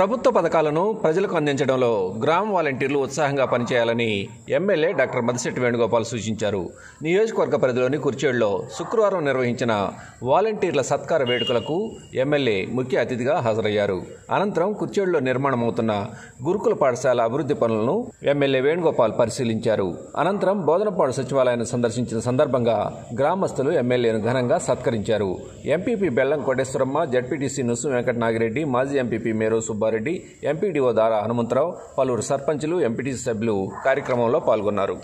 ప్రభుత్వ పథకాలను ప్రజలకు అందించడంలో గ్రామ వాలంటీర్లు ఉత్సాహంగా పనిచేయాలని ఎమ్మెల్యే డాక్టర్ మదిశెట్టి వేణుగోపాల్ సూచించారు. నియోజకవర్గ పరిధిలోని కుర్చేడులో శుక్రవారం నిర్వహించిన వాలంటీర్ల సత్కార వేడుకలకు ఎమ్మెల్యే ముఖ్య అతిథిగా హాజరయ్యారు. అనంతరం కుర్చేడులో నిర్మాణమవుతున్న గురుకుల పాఠశాల అభివృద్ధి పనులను ఎమ్మెల్యే వేణుగోపాల్ పరిశీలించారు. అనంతరం బోధనపాడు సచివాలయాన్ని సందర్శించిన సందర్భంగా గ్రామస్తులు ఎమ్మెల్యేను ఘనంగా సత్కరించారు. ఎంపీపీ బెల్లం కోటేశ్వరమ్మ జడ్పీటీసీ నుసు వెంకట నాగిరెడ్డి మాజీ ఎంపీపీ మేరో సుబ్బారెడ్డి ఎంపీడీఓ దారా హనుమంతరావు పలువురు సర్పంచులు ఎంపీటీసీ సభ్యులు కార్యక్రమంలో పాల్గొన్నారు.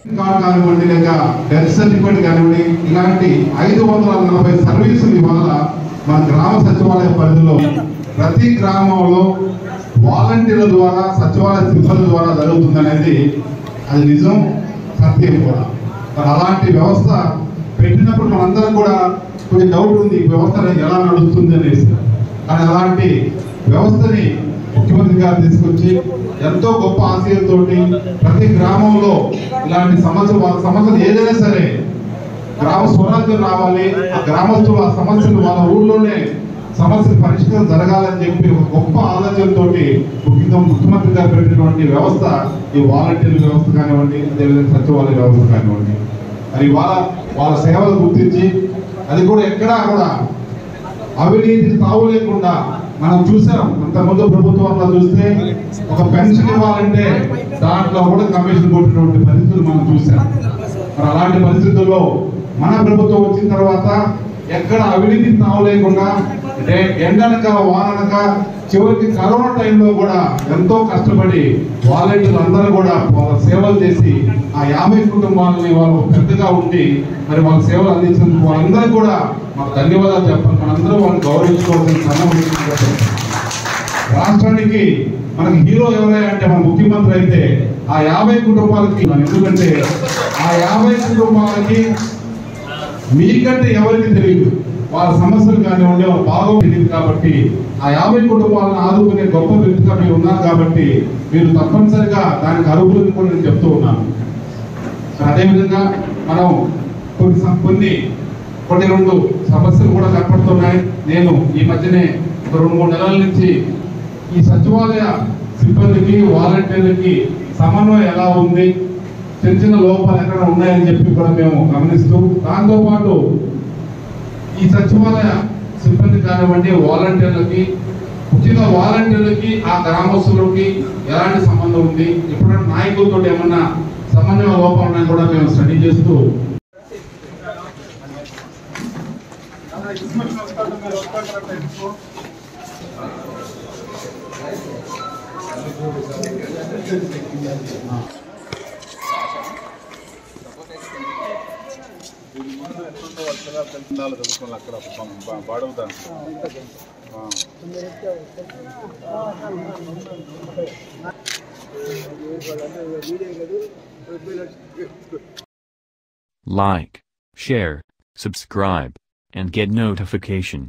ఇలాంటి ఐదు వందల నలభై సర్వీసులు ఇవాళ మన గ్రామ సచివాలయ పరిధిలో ప్రతి గ్రామంలో వాలంటీర్ల ద్వారా సచివాలయ సిబ్బంది ద్వారా జరుగుతుందనేది అది నిజం సత్యం కూడా మరి అలాంటి వ్యవస్థ పెట్టినప్పుడు మనందరం కూడా కొంచెం డౌట్ ఉంది ఈ వ్యవస్థ ఎలా నడుస్తుంది అనేసి కానీ అలాంటి వ్యవస్థని ముఖ్యమంత్రి గారు తీసుకొచ్చి ఎంతో గొప్ప ఆశయంతో ప్రతి గ్రామంలో ఇలాంటి సమస్య వాళ్ళ సమస్యలు ఏదైనా సరే గ్రామ స్వరాజ్యం రావాలి ఆ గ్రామస్తులు ఆ సమస్యలు వాళ్ళ ఊళ్ళోనే సమస్యలు పరిష్కారం జరగాలని చెప్పి ఒక గొప్ప ఆలోచనతో ముఖ్యంగా ముఖ్యమంత్రి గారు పెట్టినటువంటి వ్యవస్థ ఈ వాలంటీర్ వ్యవస్థ కానివ్వండి అదేవిధంగా సచివాలయ వ్యవస్థ కానివ్వండి. మరి వాళ్ళ వాళ్ళ సేవలు గుర్తించి అది కూడా ఎక్కడా కూడా అవినీతి తావు లేకుండా మనం చూసాం అంతకుముందు ప్రభుత్వంలో చూస్తే ఒక పెన్షన్ ఇవ్వాలంటే దాంట్లో కూడా కమిషన్ కొట్టినటువంటి పరిస్థితులు మనం చూసాం. మరి అలాంటి పరిస్థితుల్లో మన ప్రభుత్వం వచ్చిన తర్వాత ఎక్కడ అవినీతి తావు లేకుండా ఎండనక వాననక చివరికి కరోనా టైంలో కూడా ఎంతో కష్టపడి వాలంటీర్లు అందరూ కూడా వాళ్ళ సేవలు చేసి ఆ యాభై కుటుంబాలని వాళ్ళు పెద్దగా ఉండి మరి వాళ్ళ సేవలు అందించినందుకు వాళ్ళందరూ కూడా మాకు ధన్యవాదాలు చెప్పాలి. మనందరూ వాళ్ళని గౌరవించుకోవాల్సిన సమయం రాష్ట్రానికి మనకి హీరో ఎవరైనా అంటే మన ముఖ్యమంత్రి అయితే ఆ యాభై కుటుంబాలకి ఎందుకంటే ఆ యాభై కుటుంబాలకి మీకంటే ఎవరికి తెలియదు? వాళ్ళ సమస్యలు కానివ్వండి వాళ్ళ భాగం తెలియదు కాబట్టి ఆ యాభై కుటుంబాలను ఆదుకునే గొప్ప వ్యక్తిగా మీరు ఉన్నారు కాబట్టి మీరు తప్పనిసరిగా దానికి అర్హులని కూడా నేను చెప్తూ ఉన్నాను. అదేవిధంగా మనం కొన్ని కొన్ని కొన్ని రెండు సమస్యలు కూడా కనపడుతున్నాయి. నేను ఈ మధ్యనే ఒక రెండు మూడు నెలల నుంచి ఈ సచివాలయ సిబ్బందికి వాలంటీర్లకి సమన్వయం ఎలా ఉంది? చిన్న చిన్న లోపాలు ఎక్కడ ఉన్నాయని చెప్పి కూడా మేము గమనిస్తూ దాంతోపాటు ఈ సచివాలయ సిబ్బంది కానివ్వండి వాలంటీర్లకి ముఖ్యంగా వాలంటీర్లకి ఆ గ్రామస్తులకి ఎలాంటి సంబంధం ఉంది? ఎప్పుడైనా నాయకులతో ఏమన్నా సమన్వయ లోపం ఉన్నాయని కూడా మేము స్టడీ చేస్తూ Like, share, subscribe, and get notification.